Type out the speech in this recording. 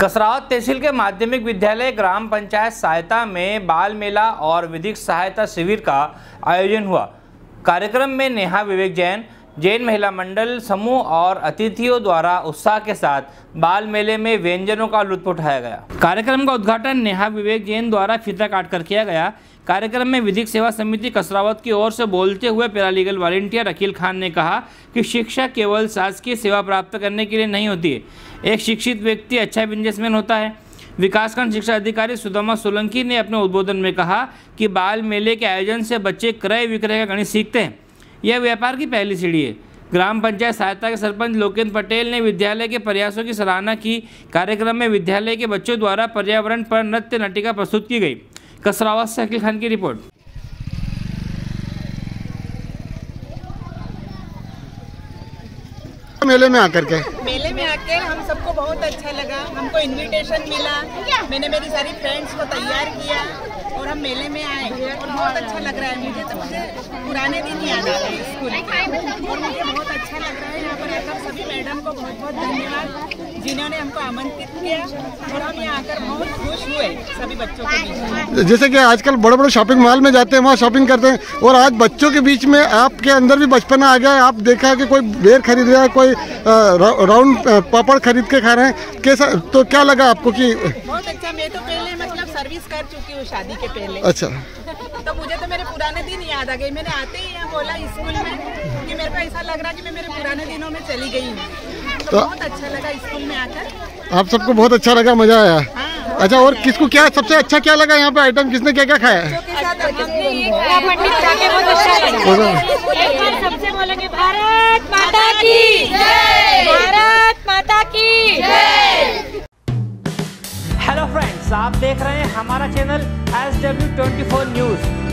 कसरावत तहसील के माध्यमिक विद्यालय ग्राम पंचायत सहायता में बाल मेला और विधिक सहायता शिविर का आयोजन हुआ। कार्यक्रम में नेहा विवेक जैन जैन महिला मंडल समूह और अतिथियों द्वारा उत्साह के साथ बाल मेले में व्यंजनों का लुत्फ उठाया गया। कार्यक्रम का उद्घाटन नेहा विवेक जैन द्वारा फीता काट कर किया गया। कार्यक्रम में विधिक सेवा समिति कसरावत की ओर से बोलते हुए पैरालीगल वॉलेंटियर अखिल खान ने कहा कि शिक्षा केवल शासकीय सेवा प्राप्त करने के लिए नहीं होती है एक शिक्षित व्यक्ति अच्छा बिजनेसमैन होता है। विकासखंड शिक्षा अधिकारी सुदामा सोलंकी ने अपने उद्बोधन में कहा कि बाल मेले के आयोजन से बच्चे क्रय विक्रय का गणित सीखते हैं। यह व्यापार की पहली सीढ़ी है। ग्राम पंचायत सहायता के सरपंच लोकेंद्र पटेल ने विद्यालय के प्रयासों की सराहना की। कार्यक्रम में विद्यालय के बच्चों द्वारा पर्यावरण पर नृत्य नाटिका प्रस्तुत की गई। कसरावास से अखिल खान की रिपोर्ट। मेले में आकर के? मेले में आके हम सबको बहुत अच्छा लगा। हमको इनविटेशन मिला। मैंने मेरी सारी फ्रेंड्स को तैयार किया और हम मेले में आए। और बहुत अच्छा लग रहा है। मुझे तो मुझे पुराने दिन याद आ रहे हैं स्कूल और मुझे बहुत अच्छा लग रहा है। यहाँ पर आकर सभी मैडम को बहुत बहुत धन्यवाद। जिन्होंने हमको आमंत्रित किया और हम यहाँ आकर बहुत खुश हुए सभी बच्चों के बीच जैसे कि आजकल बड़े बड़े शॉपिंग मॉल में जाते हैं वहाँ शॉपिंग करते हैं और आज बच्चों के बीच में आपके अंदर भी बचपना आ गया है। आप देखा है कि कोई बेर खरीद रहा है कोई राउंड पापड़ खरीद के खा रहे हैं। कैसा तो क्या लगा आपको कि बहुत अच्छा मैं तो पहले मतलब सर्विस कर चुकी हूँ शादी के पहले। अच्छा। तो मुझे तो मेरे पुराने दिन याद आ गए। मैंने आते ही यहाँ बोला स्कूल में कि मेरे को ऐसा लग रहा कि मैं मेरे पुराने दिनों में चली गई हूँ। तो बहुत अच्छा लगा स्कूल में आकर। आप सबको बहुत अच्छा लगा मज़ा आया। हाँ। अच्छा और किसको क्या सबसे अच्छा क्या लगा यहाँ पे आइटम किसने क्या क्या खाया? है के साथ पंडित जाके बहुत अच्छा लगा। एक बार सबसे बोलेंगे भारत माता की भारत माता की हेलो फ्रेंड्स आप देख रहे हैं हमारा channel S W twenty four news